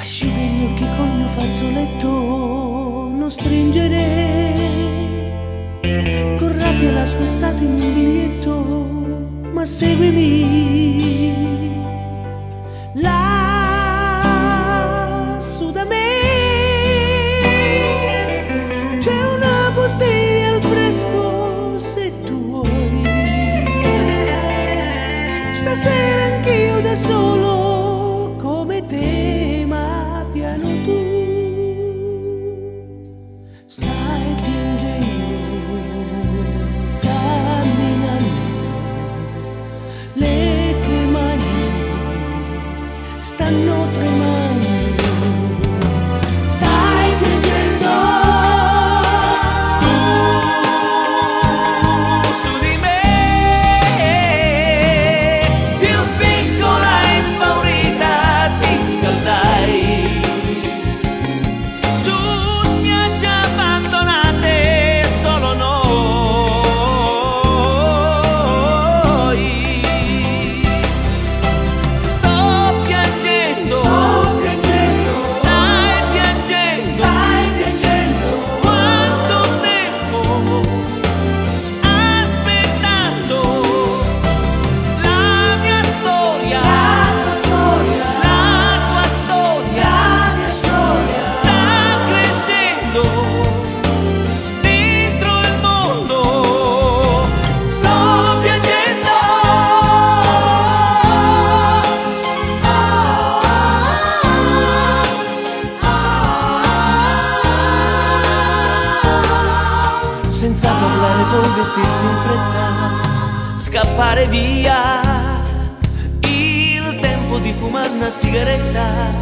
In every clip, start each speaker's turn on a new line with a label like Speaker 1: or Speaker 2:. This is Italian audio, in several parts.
Speaker 1: Asciuga gli occhi col mio fazzoletto, non stringere con rabbia la sua estate in un biglietto, ma seguimi. vestirsi in fretta,
Speaker 2: scappare via. Il tempo di fumare una sigaretta,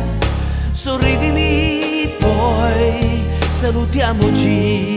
Speaker 2: sorridimi poi, salutiamoci.